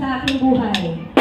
sa aking buhay.